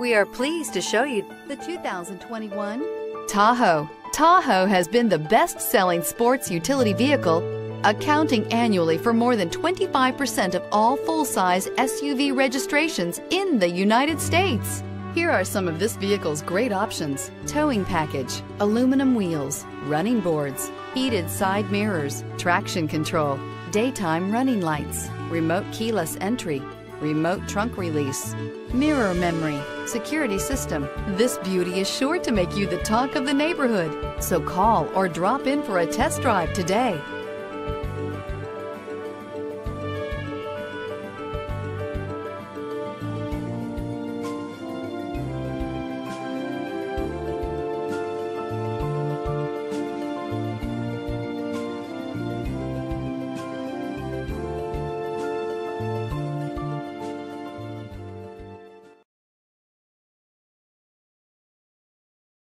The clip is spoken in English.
We are pleased to show you the 2021 Tahoe. Tahoe has been the best selling sports utility vehicle, accounting annually for more than 25% of all full size SUV registrations in the United States. Here are some of this vehicle's great options towing package, aluminum wheels, running boards, heated side mirrors, traction control, daytime running lights, remote keyless entry, remote trunk release, mirror memory, security system. This beauty is sure to make you the talk of the neighborhood. So call or drop in for a test drive today.